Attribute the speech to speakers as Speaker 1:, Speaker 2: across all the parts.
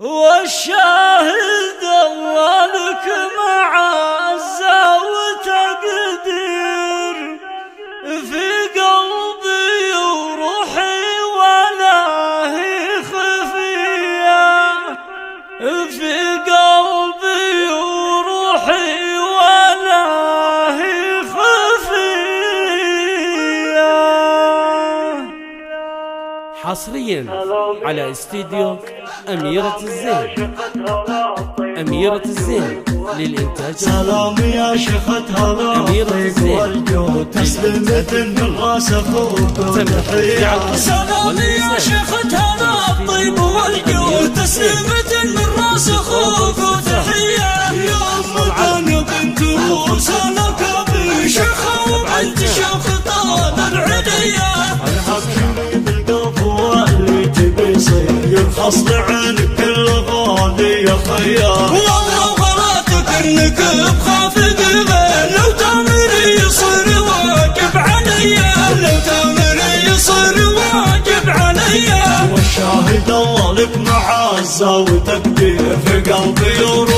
Speaker 1: والشاهد الله لك معزة وتقدير. في قلبي وروحي ولا هي خفية. في قلبي
Speaker 2: حصريا على استديو أميرة الزين أميرة الزين للإنتاج.
Speaker 1: سلام يا شيخة هلا
Speaker 2: أميرة الزين.
Speaker 1: والجود تسلمة من راس وتحية
Speaker 3: سلام يا شيخة هذا الطيب
Speaker 1: يرخص لعينك كل غالي يا خيار.
Speaker 3: والله غلطك إنك بخاف قلبي لو تامري يصير واجب عليا لو تامري يصير واجب عليا
Speaker 1: والشاهد الله لك معزة وتقدير في قلبي وروحي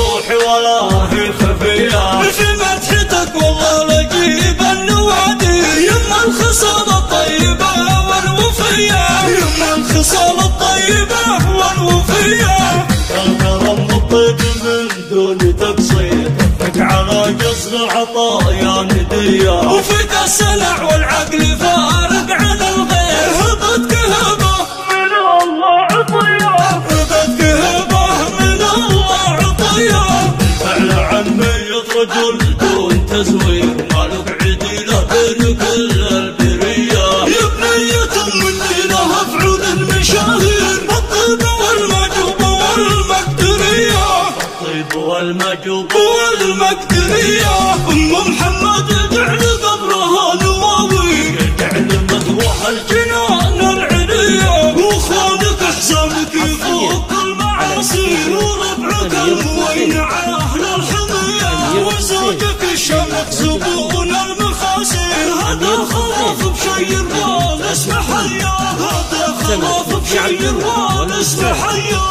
Speaker 3: الخصال الطيبة والوفية.
Speaker 1: الكرم الطيب من دون تقصير اتفق على جزر عطايا ندية
Speaker 3: وفيك السلع والعقل فارق عن الغير. هبتك هبة من الله عطية. هبتك هبة من الله عطية.
Speaker 1: فعل عمية رجل دون تزوير. الطيب والمجوب
Speaker 3: والمقدرية أم محمد جعل قبرها نواوي.
Speaker 1: جعل مذبوح الجنان
Speaker 3: جنان العليا. وخوانك حسابك يفوق المعاصي. وربعك الموين على أهل الحمية. وزوجك الشمخ زبون المخاسي هذا خلاف بشي الرال اسمه حيا هذا خلاف بشي الرال اسمه حيا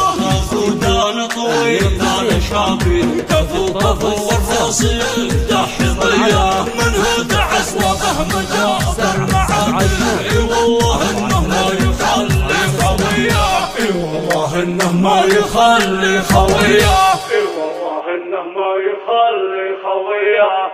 Speaker 1: خدان طويل أنا شابي كفو كفو والفاصل. دحمية
Speaker 3: من هدى عسوقه مجابر مع
Speaker 1: أي والله إنه ما يخلي خويه أي والله إنه ما يخلي خويه أي والله إنه ما يخلي خويه